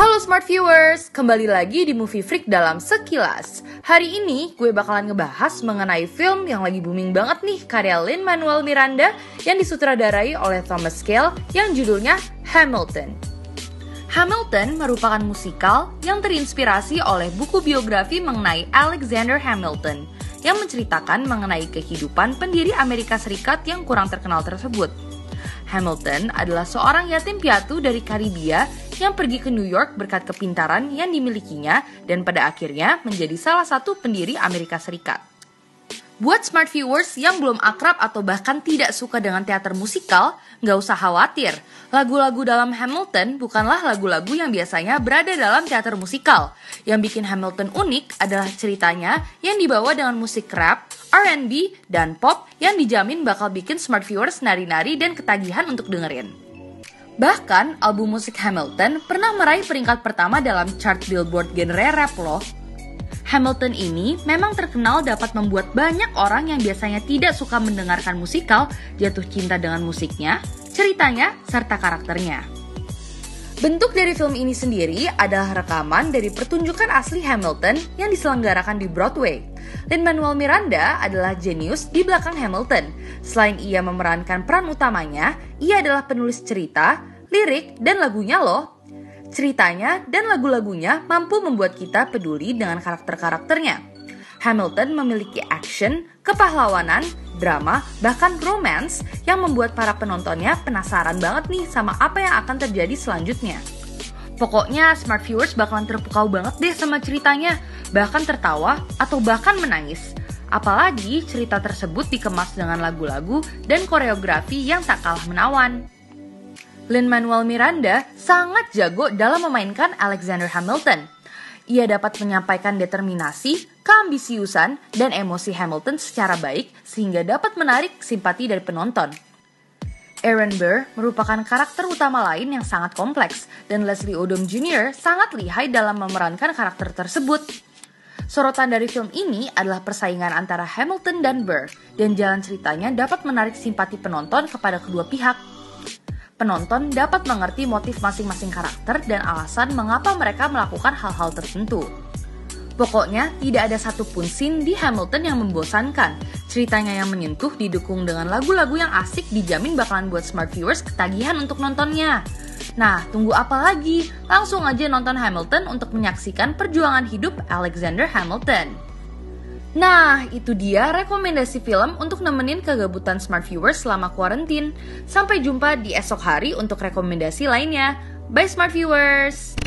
Halo Smart Viewers, kembali lagi di Movie Freak dalam sekilas. Hari ini gue bakalan ngebahas mengenai film yang lagi booming banget nih karya Lin-Manuel Miranda yang disutradarai oleh Thomas Scale yang judulnya Hamilton. Hamilton merupakan musikal yang terinspirasi oleh buku biografi mengenai Alexander Hamilton yang menceritakan mengenai kehidupan pendiri Amerika Serikat yang kurang terkenal tersebut. Hamilton adalah seorang yatim piatu dari Karibia yang pergi ke New York berkat kepintaran yang dimilikinya dan pada akhirnya menjadi salah satu pendiri Amerika Serikat. Buat smart viewers yang belum akrab atau bahkan tidak suka dengan teater musikal, nggak usah khawatir. Lagu-lagu dalam Hamilton bukanlah lagu-lagu yang biasanya berada dalam teater musikal. Yang bikin Hamilton unik adalah ceritanya yang dibawa dengan musik rap, R&B, dan pop yang dijamin bakal bikin smart viewers nari-nari dan ketagihan untuk dengerin. Bahkan, album musik Hamilton pernah meraih peringkat pertama dalam chart Billboard genre rap loh. Hamilton ini memang terkenal dapat membuat banyak orang yang biasanya tidak suka mendengarkan musikal jatuh cinta dengan musiknya, ceritanya, serta karakternya. Bentuk dari film ini sendiri adalah rekaman dari pertunjukan asli Hamilton yang diselenggarakan di Broadway. Lin-Manuel Miranda adalah jenius di belakang Hamilton. Selain ia memerankan peran utamanya, ia adalah penulis cerita, lirik, dan lagunya loh. Ceritanya dan lagu-lagunya mampu membuat kita peduli dengan karakter-karakternya. Hamilton memiliki action, kepahlawanan, drama, bahkan romance yang membuat para penontonnya penasaran banget nih sama apa yang akan terjadi selanjutnya. Pokoknya smart viewers bakalan terpukau banget deh sama ceritanya, bahkan tertawa atau bahkan menangis. Apalagi cerita tersebut dikemas dengan lagu-lagu dan koreografi yang tak kalah menawan. Lin-Manuel Miranda sangat jago dalam memainkan Alexander Hamilton. Ia dapat menyampaikan determinasi, keambisiusan, dan emosi Hamilton secara baik sehingga dapat menarik simpati dari penonton. Aaron Burr merupakan karakter utama lain yang sangat kompleks dan Leslie Odom Jr. sangat lihai dalam memerankan karakter tersebut. Sorotan dari film ini adalah persaingan antara Hamilton dan Burr dan jalan ceritanya dapat menarik simpati penonton kepada kedua pihak penonton dapat mengerti motif masing-masing karakter dan alasan mengapa mereka melakukan hal-hal tertentu. Pokoknya, tidak ada satupun scene di Hamilton yang membosankan. Ceritanya yang menyentuh didukung dengan lagu-lagu yang asik dijamin bakalan buat smart viewers ketagihan untuk nontonnya. Nah, tunggu apa lagi? Langsung aja nonton Hamilton untuk menyaksikan perjuangan hidup Alexander Hamilton. Nah, itu dia rekomendasi film untuk nemenin kegabutan smart viewers selama kuarantin. Sampai jumpa di esok hari untuk rekomendasi lainnya. Bye smart viewers!